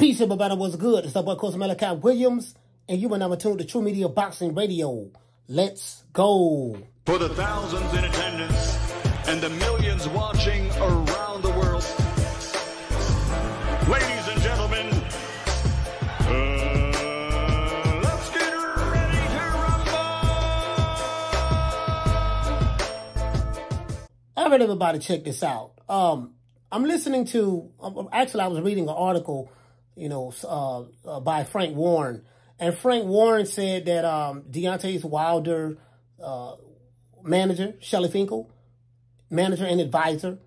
Peace, everybody. What's good? It's our boy, Coach Malachi Williams, and you are now tuned to TRU Media Boxing Radio. Let's go. For the thousands in attendance and the millions watching around the world, ladies and gentlemen, uh, let's get ready to rumble! All right, everybody, check this out. Um, I'm listening to, um, actually, I was reading an article, you know, uh, uh, by Frank Warren. And Frank Warren said that um, Deontay's Wilder uh, manager, Shelly Finkel, manager and advisor,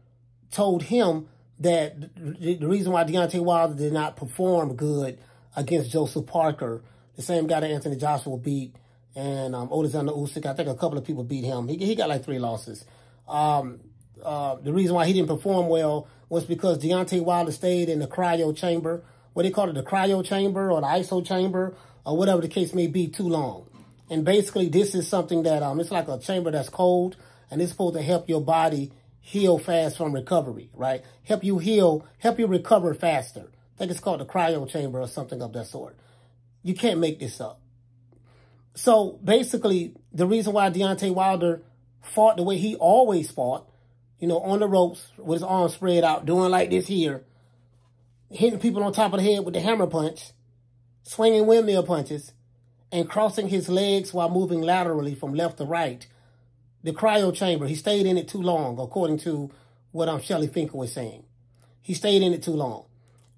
told him that the, reason why Deontay Wilder did not perform good against Joseph Parker, the same guy that Anthony Joshua beat, and um, Alexander Usyk, I think a couple of people beat him. He, he got like three losses. Um, uh, the reason why he didn't perform well was because Deontay Wilder stayed in the cryo chamber, what they call it, the cryo chamber or the ISO chamber, or whatever the case may be, too long. And basically, this is something that, um, it's like a chamber that's cold, and it's supposed to help your body heal fast from recovery, right? Help you heal, help you recover faster. I think it's called the cryo chamber or something of that sort. You can't make this up. So basically, the reason why Deontay Wilder fought the way he always fought you know, on the ropes with his arms spread out, doing like this here, hitting people on top of the head with the hammer punch, swinging windmill punches, and crossing his legs while moving laterally from left to right. The cryo chamber, he stayed in it too long, according to what um, Shelly Finkel was saying. He stayed in it too long.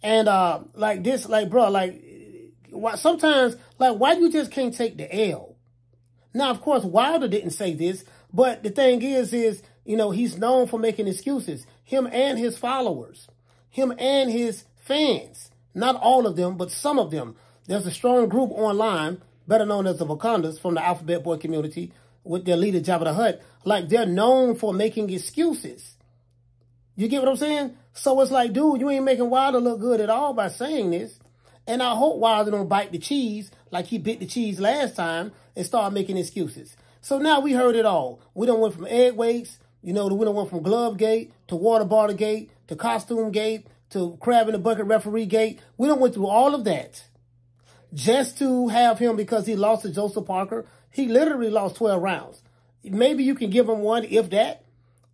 And uh, like this, like, bro, like, why, sometimes, like, why you just can't take the L? Now, of course, Wilder didn't say this, but the thing is, is you know, he's known for making excuses. Him and his followers. Him and his fans. Not all of them, but some of them. There's a strong group online, better known as the Wakandas from the Alphabet Boy community, with their leader Jabba the Hutt. Like, they're known for making excuses. You get what I'm saying? So it's like, dude, you ain't making Wilder look good at all by saying this. And I hope Wilder don't bite the cheese like he bit the cheese last time and start making excuses. So now we heard it all. We don't went from egg weights you know, the winner went from Glove Gate to Water Bottle Gate to Costume Gate to Crab in the Bucket Referee Gate. We don't went through all of that just to have him because he lost to Joseph Parker. He literally lost 12 rounds. Maybe you can give him one, if that.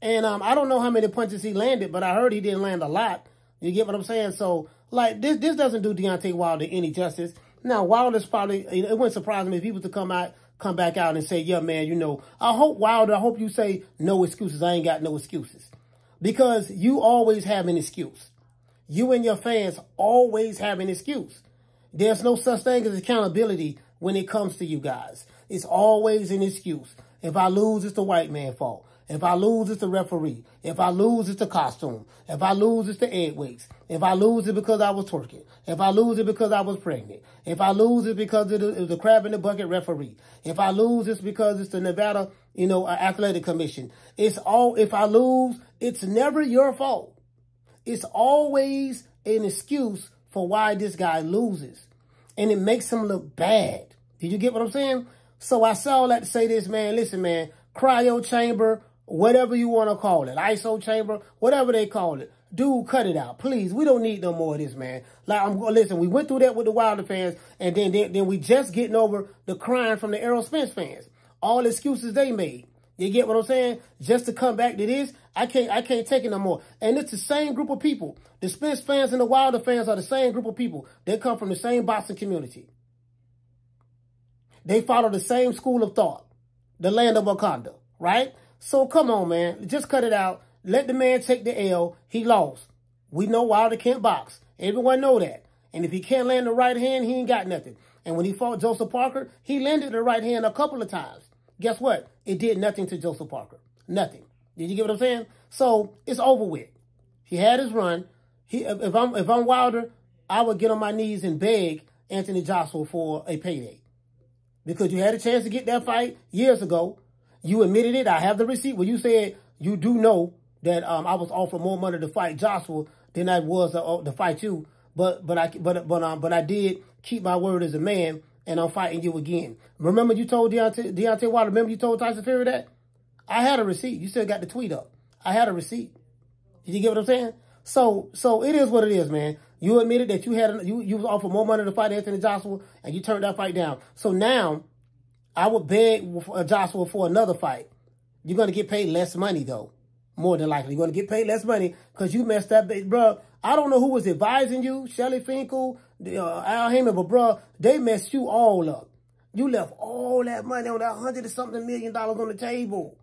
And um, I don't know how many punches he landed, but I heard he didn't land a lot. You get what I'm saying? So, like, this this doesn't do Deontay Wilder any justice. Now, Wilder's probably, it wouldn't surprise me if he was to come out come back out and say, yeah, man, you know, I hope Wilder, I hope you say no excuses. I ain't got no excuses. Because you always have an excuse. You and your fans always have an excuse. There's no such thing as accountability when it comes to you guys. It's always an excuse. If I lose, it's the white man fault. If I lose, it's the referee. If I lose, it's the costume. If I lose, it's the egg. If I lose, it's because I was twerking. If I lose, it's because I was pregnant. If I lose, it's because it was the crab in the bucket referee. If I lose, it's because it's the Nevada, you know, athletic commission. It's all, if I lose, it's never your fault. It's always an excuse for why this guy loses. And it makes him look bad. Did you get what I'm saying? So I saw that to say this, man. Listen, man, cryo chamber, whatever you want to call it, ISO chamber, whatever they call it. Dude, cut it out, please. We don't need no more of this, man. Like, I'm listen. We went through that with the Wilder fans, and then then, then we just getting over the crying from the Errol Spence fans. All excuses they made. You get what I'm saying? Just to come back to this, I can't I can't take it no more. And it's the same group of people. The Spence fans and the Wilder fans are the same group of people. They come from the same boxing community. They follow the same school of thought, the land of Wakanda, right? So come on, man. Just cut it out. Let the man take the L. He lost. We know Wilder can't box. Everyone know that. And if he can't land the right hand, he ain't got nothing. And when he fought Joseph Parker, he landed the right hand a couple of times. Guess what? It did nothing to Joseph Parker. Nothing. Did you get what I'm saying? So it's over with. He had his run. He, if I'm if I'm Wilder, I would get on my knees and beg Anthony Joshua for a payday. Because you had a chance to get that fight years ago. You admitted it. I have the receipt where you said you do know that um, I was offered more money to fight Joshua than I was uh, to fight you. But but I but but um but I did keep my word as a man, and I'm fighting you again. Remember you told Deontay Deontay Wilder. Remember you told Tyson Fury that I had a receipt. You still got the tweet up. I had a receipt. Did you get what I'm saying? So so it is what it is, man. You admitted that you had you you was offered more money to fight Anthony Joshua, and you turned that fight down. So now, I would beg uh, Joshua for another fight. You're gonna get paid less money though, more than likely. You're gonna get paid less money because you messed up, big bro. I don't know who was advising you, Shelly Finkel, uh, Al Haymon, but bro, they messed you all up. You left all that money on that hundred or something million dollars on the table.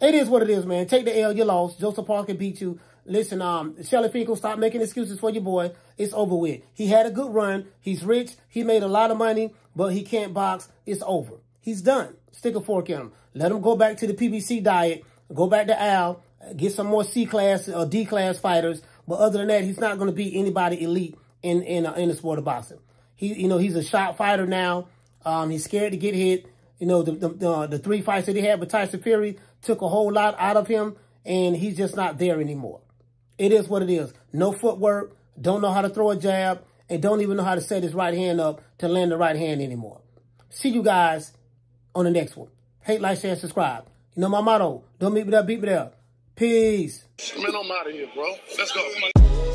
It is what it is, man. Take the L, you lost. Joseph Parker beat you. Listen, um, Shelly Finkel, stop making excuses for your boy. It's over with. He had a good run. He's rich. He made a lot of money, but he can't box. It's over. He's done. Stick a fork in him. Let him go back to the PBC diet. Go back to Al. Get some more C-class or D-class fighters. But other than that, he's not going to be anybody elite in in uh, in the sport of boxing. He, you know, he's a shot fighter now. Um, he's scared to get hit. You know, the the, the, the three fights that he had with Tyson Fury took a whole lot out of him, and he's just not there anymore. It is what it is. No footwork, don't know how to throw a jab, and don't even know how to set his right hand up to land the right hand anymore. See you guys on the next one. Hate, like, share, subscribe. You know my motto. Don't meet me there, beat me there. Peace. Man, I'm out of here, bro. Let's go.